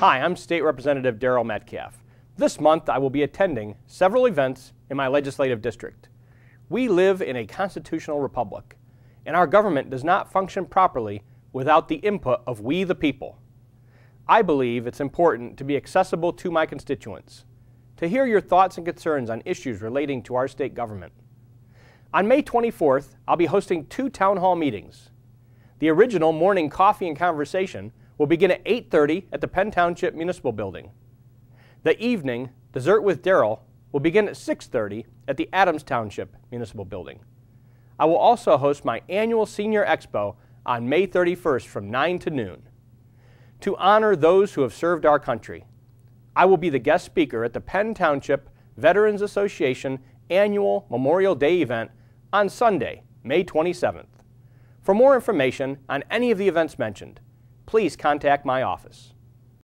Hi, I'm State Representative Daryl Metcalfe. This month I will be attending several events in my legislative district. We live in a constitutional republic, and our government does not function properly without the input of we the people. I believe it's important to be accessible to my constituents, to hear your thoughts and concerns on issues relating to our state government. On May 24th, I'll be hosting two town hall meetings. The original morning coffee and conversation will begin at 8.30 at the Penn Township Municipal Building. The evening, Dessert with Daryl, will begin at 6.30 at the Adams Township Municipal Building. I will also host my annual Senior Expo on May 31st from 9 to noon. To honor those who have served our country, I will be the guest speaker at the Penn Township Veterans Association annual Memorial Day event on Sunday, May 27th. For more information on any of the events mentioned, please contact my office.